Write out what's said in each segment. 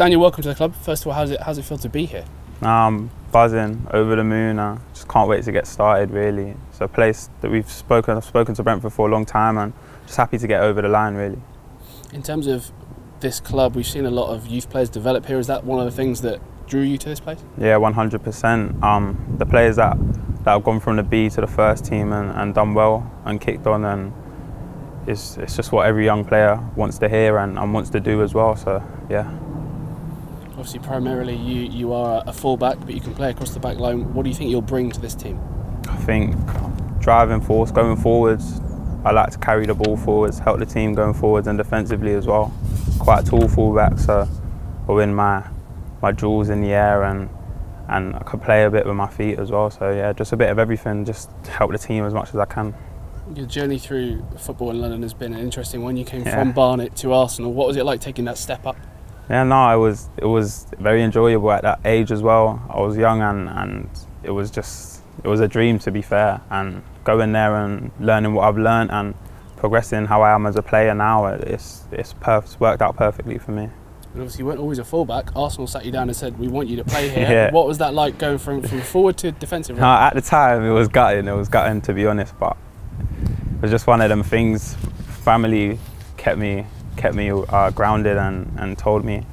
Daniel, welcome to the club. First of all, how's it how's it feel to be here? I'm buzzing, over the moon. I just can't wait to get started. Really, it's a place that we've spoken. I've spoken to Brentford for a long time, and just happy to get over the line. Really. In terms of this club, we've seen a lot of youth players develop here. Is that one of the things that drew you to this place? Yeah, 100%. Um, the players that that have gone from the B to the first team and, and done well and kicked on, and it's it's just what every young player wants to hear and, and wants to do as well. So yeah. Obviously, primarily you, you are a fullback, but you can play across the back line. What do you think you'll bring to this team? I think driving force, going forwards. I like to carry the ball forwards, help the team going forwards and defensively as well. Quite a tall fullback, so I win my my duels in the air and and I can play a bit with my feet as well. So yeah, just a bit of everything, just help the team as much as I can. Your journey through football in London has been an interesting one. You came yeah. from Barnet to Arsenal. What was it like taking that step up? Yeah, no, it was it was very enjoyable at that age as well. I was young and, and it was just it was a dream to be fair. And going there and learning what I've learned and progressing how I am as a player now, it's it's, perf- it's worked out perfectly for me. And obviously, you weren't always a fullback. Arsenal sat you down and said, "We want you to play here." yeah. What was that like going from, from forward to defensive? No, at the time, it was gutting. It was gutting to be honest, but it was just one of them things. Family kept me kept me uh, grounded and, and told me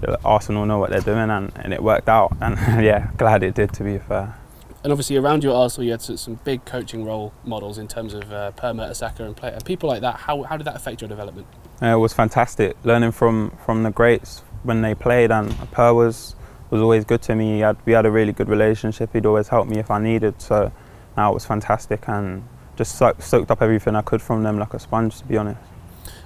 that Arsenal know what they're doing and, and it worked out and yeah glad it did to be fair. And obviously around your Arsenal you had some big coaching role models in terms of uh, Per Mertesacker and, play, and people like that. How, how did that affect your development? it was fantastic learning from, from the greats when they played and Per was was always good to me. Had, we had a really good relationship. He'd always help me if I needed. So now it was fantastic and just soaked up everything I could from them like a sponge to be honest.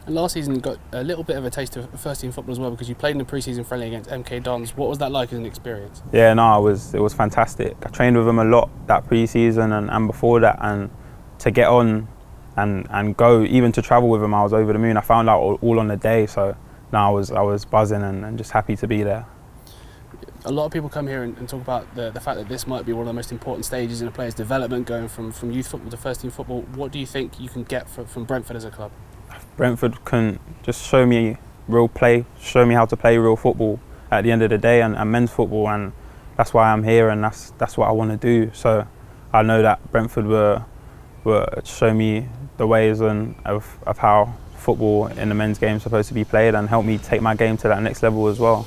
And last season got a little bit of a taste of first team football as well because you played in a pre-season friendly against MK Dons. What was that like as an experience? Yeah, no, it was it was fantastic. I trained with them a lot that pre-season and, and before that, and to get on and and go even to travel with them, I was over the moon. I found out all, all on the day, so now I was I was buzzing and, and just happy to be there a lot of people come here and, and, talk about the, the fact that this might be one of the most important stages in a player's development, going from, from youth football to first team football. What do you think you can get from Brentford as a club? Brentford can just show me real play, show me how to play real football at the end of the day and, and men's football and that's why I'm here and that's that's what I want to do. So I know that Brentford will will show me the ways and of, of how football in the men's game is supposed to be played and help me take my game to that next level as well.